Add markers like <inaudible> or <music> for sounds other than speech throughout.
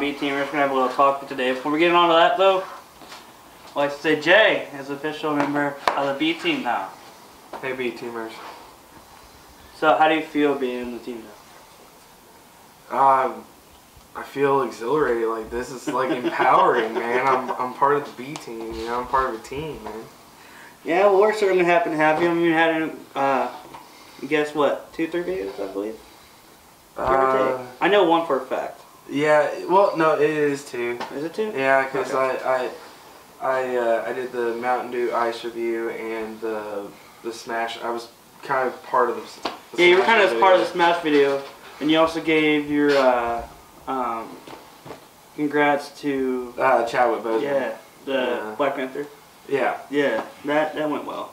going B team? We're just gonna have a little talk today. Before we get on to that, though, I'd like to say Jay is official member of the B team now. Hey, B teamers. So, how do you feel being in the team now? Um, I feel exhilarated. Like this is like empowering, man. I'm I'm part of the B team. You know, I'm part of a team, man. Yeah, well, we're certainly happy to have you. I mean, we had, uh, guess what, two, three videos, I believe. Uh. I know one for a fact. Yeah. Well, no, it is too. Is it two? Yeah, because Okay. I I I uh, I did the Mountain Dew ice review and the the Smash. I was kind of part of the. the Yeah, you were Smash kind of part of the video. Smash video, and you also gave your uh, um, congrats to Uh, Chadwick Boseman. yeah the Yeah. Black Panther. Yeah. Yeah, that that went well.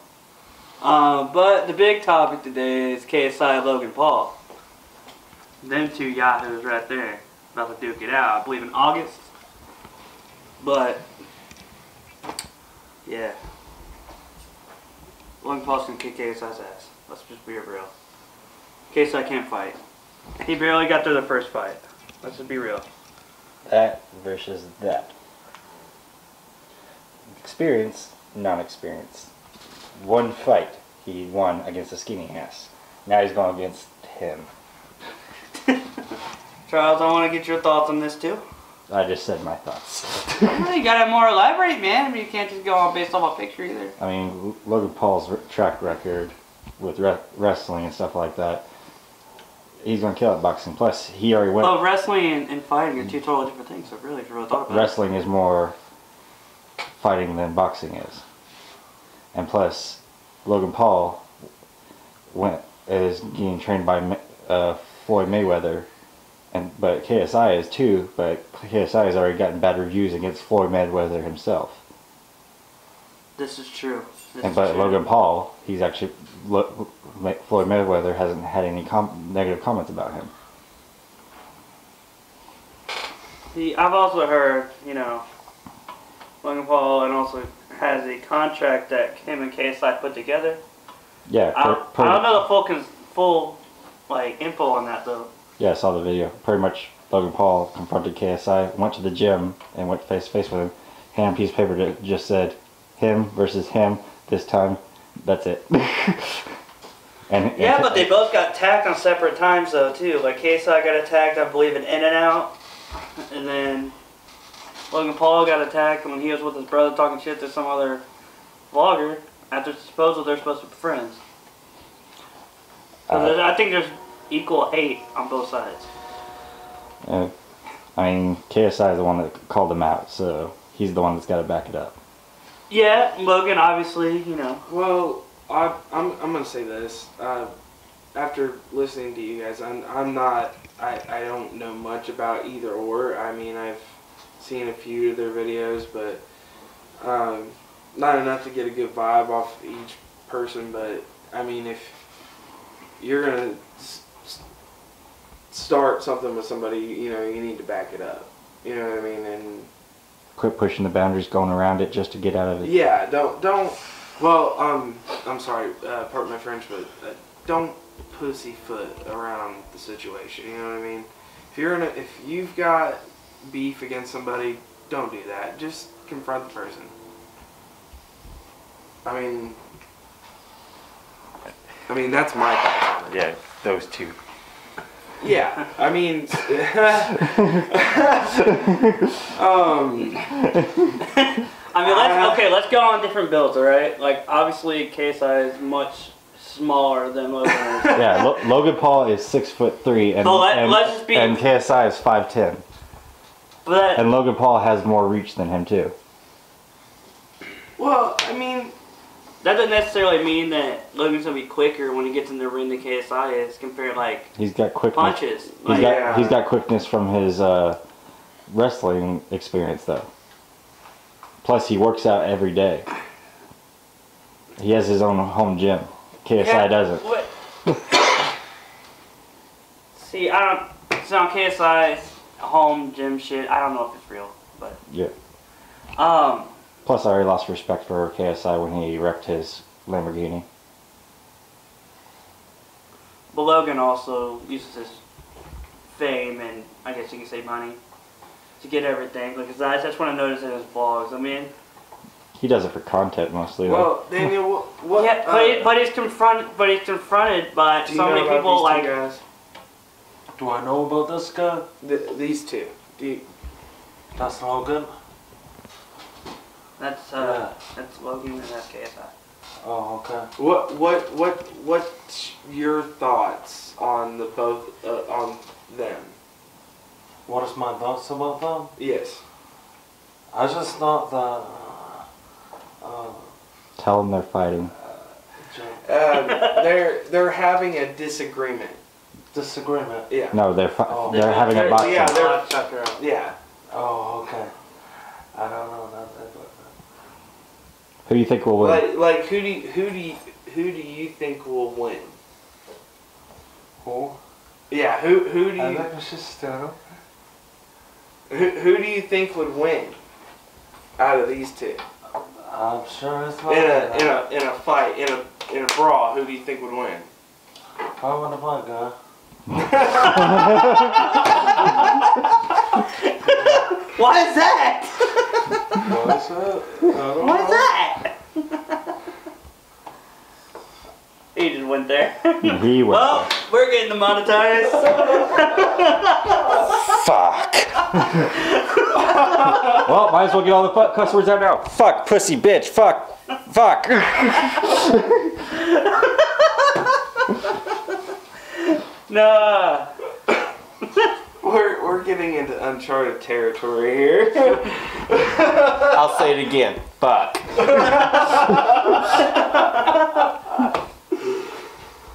Uh, but the big topic today is KSI Logan Paul. Them two yahoos right there about to duke it out. I believe in August. But yeah, Logan Paul's gonna kick KSI's ass. Let's just be real. KSI can't fight. He barely got through the first fight. Let's just be real. That versus that. Experience, non-experience. One fight he won against a skinny ass. Now he's going against him. Charles, I want to get your thoughts on this too. I just said my thoughts. You gotta more elaborate, man. I mean, you can't just go on based off a picture either. I mean, Logan Paul's track record with re- wrestling and stuff like that, he's going to kill at boxing. Plus, he already went. Well, wrestling and, and fighting are two totally different things. So really, if you really talk about wrestling is more fighting than boxing is. And plus, Logan Paul went is getting trained by uh, Floyd Mayweather, and but KSI is too. But KSI has already gotten bad reviews against Floyd Mayweather himself. this is true. This And but true. Logan Paul, he's actually Lo- Floyd Mayweather hasn't had any com- negative comments about him. See, I've also heard, you know, Logan Paul and also has a contract that him and KSI put together. Yeah, I, per- per- I don't know the full full like info on that though. Yeah, I saw the video. Pretty much, Logan Paul confronted KSI, went to the gym, and went face to face with him. Hand piece of paper that just said, "Him versus him." This time, that's it. <laughs> and Yeah, and- but they both got tagged on separate times though too. Like KSI got attacked, I believe, in In-N-Out, and then Logan Paul got attacked when he was with his brother talking shit to some other vlogger. At After supposedly they're supposed to be friends. So Uh, I think there's equal hate on both sides. uh, I mean, KSI is the one that called him out, so he's the one that's got to back it up. Yeah, Logan obviously, you know. Well, I, I'm I'm gonna say this. Uh, after listening to you guys, I'm I'm not. I I don't know much about either or. I mean, I've seen a few of their videos, but um, not enough to get a good vibe off each person. But I mean, if you're gonna s- s- start something with somebody, you know, you need to back it up. You know what I mean? And Quit pushing the boundaries, going around it just to get out of it. yeah, don't don't. Well, um, I'm sorry, uh, pardon my French, but uh, don't pussyfoot around the situation. You know what I mean? If you're in a, if you've got beef against somebody, don't do that. Just confront the person. I mean, I mean that's my thoughts on it. Yeah, those two. Yeah, I mean, <laughs> um, I mean, let's Uh, okay. Let's go on different builds, all right? Like obviously, KSI is much smaller than Logan. <laughs> Yeah, Lo- Logan Paul is six foot three, and So let- and, let's just be- and KSI is five ten, but and Logan Paul has more reach than him too. well, I mean, that doesn't necessarily mean that Logan's gonna be quicker when he gets in the ring than KSI is compared like He's got quickness. punches. He's Like, got Yeah. he's got quickness from his uh, wrestling experience though. Plus, he works out every day. He has his own home gym. KSI Yeah, doesn't. <coughs> See, I don't. So on KSI's home gym shit, I don't know if it's real, but Yeah. um, Plus, I already lost respect for KSI when he wrecked his Lamborghini. but Logan also uses his fame and I guess you can say money to get everything because I just want to notice in his vlogs. I mean, He does it for content mostly. though. Well, Daniel, what? what yeah, but, uh, he, but he's confronted, but he's confronted by so many about people these like. two guys? Do I know about this guy? Th- these two. Do you, That's Logan. That's uh, that's Logan and that's Oh, okay. what what what what's your thoughts on the both uh, on them? What is my thoughts about them? Yes. I just thought that. Uh, Tell them they're fighting. Um, they're they're having a disagreement. disagreement. Yeah. No, they're fi- Oh. they're having a They're- boxing. yeah, they're- I'll check her out. Yeah. Oh, okay. I don't know that. that- Who do you think will win? Like like who do you, who do you, who do you think will win? Who? Yeah. Who who do you think it's just who, who do you think would win out of these two I'm sure it's in a in a in a fight in a in a brawl? Who do you think would win? I want to fight guy. <laughs> Why is that? <laughs> What is it? What is know. that? he just went there. He went well, there. we're getting demonetized. Fuck. well, might as well get all the fuck cuss words out now. Fuck, pussy, bitch, fuck, fuck. nah. We're we're getting into uncharted territory here. <laughs> I'll say it again. Fuck. <laughs>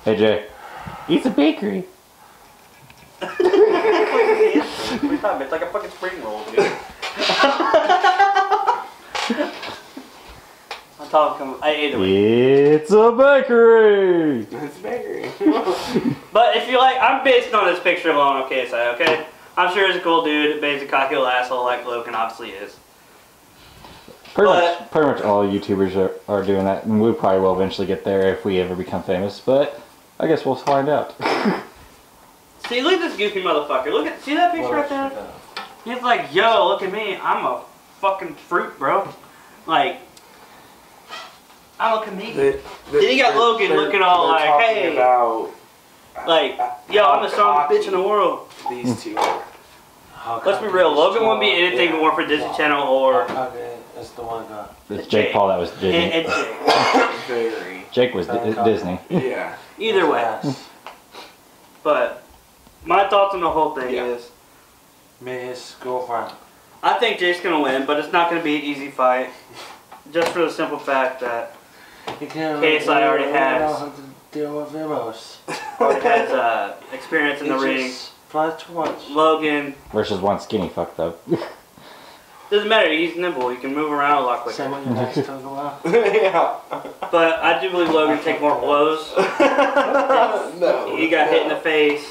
hey Jay, eat the bakery. it's like a fucking spring roll, dude. I'm talking. I ate it. It's a bakery. it's a bakery. But if you like, I'm basing on this picture alone. Okay, so okay, I'm sure he's a cool dude. But he's a cocky little asshole like Logan obviously is. Pretty But- much, pretty much all YouTubers are, are doing that, and we probably will eventually get there if we ever become famous. But I guess we'll find out. <laughs> See, look at this goofy motherfucker. Look at, see that picture What right there? it, He's like, yo, look at me. I'm a fucking fruit, bro. Like, I'm a comedian. The- the- Then you got they're- Logan looking all they're like, hey. about Like, uh, yo, I'm the strongest bitch in the world. These two are. Let's be real. Logan won't be anything Yeah. more for Disney Channel or How cocky the one guy? It's Jake Paul that was Disney. and Jake. <laughs> Very. Jake was Di- Disney. Yeah. <laughs> Either way. But my thoughts on the whole thing Yeah. is, Me, his girlfriend. I think Jake's gonna win, but it's not gonna be an easy fight. Just for the simple fact that He can't KSI already really has. know how to deal with emos. <laughs> already has uh, experience in the He ring. just Flies too. Logan Versus one skinny fuck though. <laughs> doesn't matter. He's nimble. He can move around a lot quicker. Same with your <laughs> next to go out. <laughs> yeah. But I do believe Logan take more blows. no. He got hit in the face.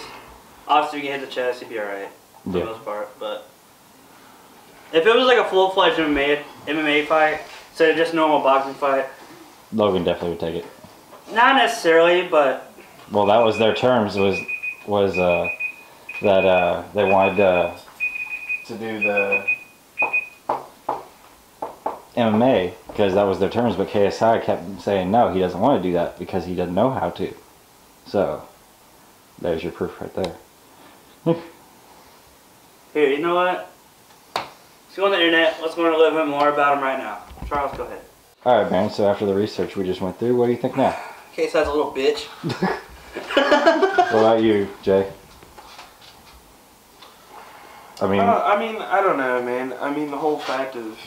Obviously, if you get hit the chest, he'd be alright for the most part. But if it was like a full-fledged MMA MMA fight instead of just normal boxing fight, Logan definitely would take it. not necessarily, but Well, that was their terms. Was was uh, that uh, they wanted uh, to do the MMA because that was their terms. But KSI kept saying no, he doesn't want to do that because he doesn't know how to. So there's your proof right there. <laughs> here, you know what? Let's go on the internet. Let's learn a little bit more about him right now. Charles, go ahead. All right, man. So after the research we just went through, what do you think now? KSI's a little bitch. <laughs> What about you, Jay? I mean, Uh, I mean, I don't know, man. I mean, the whole fact of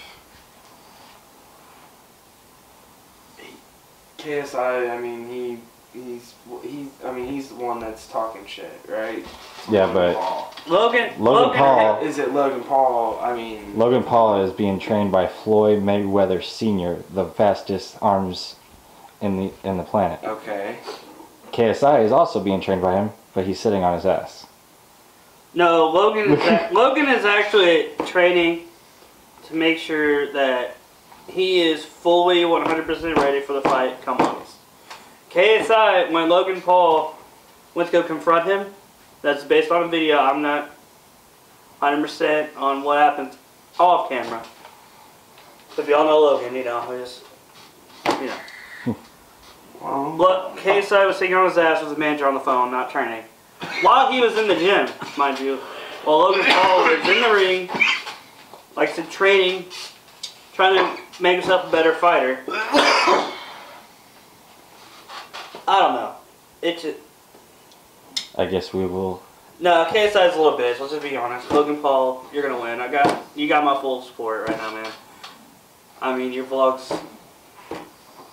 KSI. I mean, he he's he's. I mean, he's the one that's talking shit, right? Yeah, Logan but- Paul. Logan. Logan Paul- Is it Logan Paul? I mean, Logan Paul is being trained by Floyd Mayweather Sr., the fastest arms in the in the planet. okay. KSI is also being trained by him, but he's sitting on his ass. No, Logan is ac- <laughs> Logan is actually training to make sure that he is fully 100% ready for the fight come August. KSI, when Logan Paul went to go confront him, that's based on a video. I'm not 100% on what happens off camera. If y'all know Logan, you know, just, you know. Look, KSI was sitting on his ass with the manager on the phone, not training. While he was in the gym, mind you. While Logan Paul was in the ring, like I said, training, trying to make himself a better fighter. I don't know. It just, I guess we will. no, KSI's a little bitch. Let's just be honest. Logan Paul, you're gonna win. I got you got my full support right now, man. I mean, your vlogs,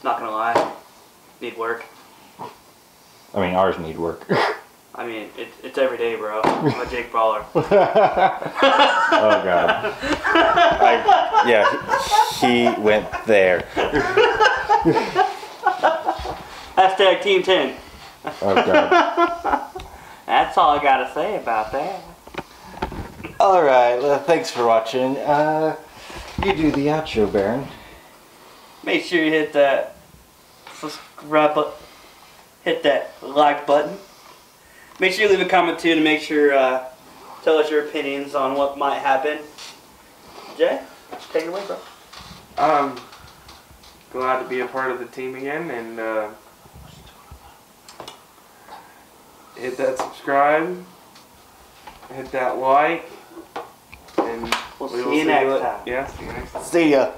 not gonna lie, need work. I mean, ours need work. <laughs> I mean, it, it's every day, bro. I'm a Jake Pauler. <laughs> oh God. I, yeah, he went there. Hashtag Team 10. Oh God. <laughs> That's all I gotta say about that. All right. Well, thanks for watching. Uh, you do the outro, Baron. Make sure you hit that subscribe button. Hit that like button. Make sure you leave a comment too to make sure, uh, tell us your opinions on what might happen. Jay, take it away, bro. I'm glad to be a part of the team again and uh, hit that subscribe, hit that like, and We'll we see will you next you- time. Yeah, see you next time. See ya.